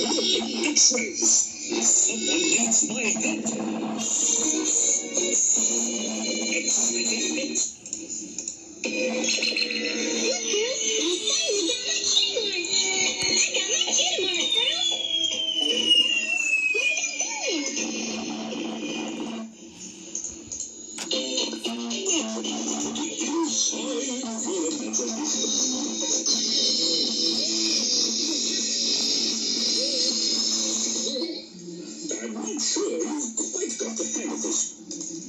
X-rays. Someone needs my attention. Bits. I'm not sure you've quite got the hang of this.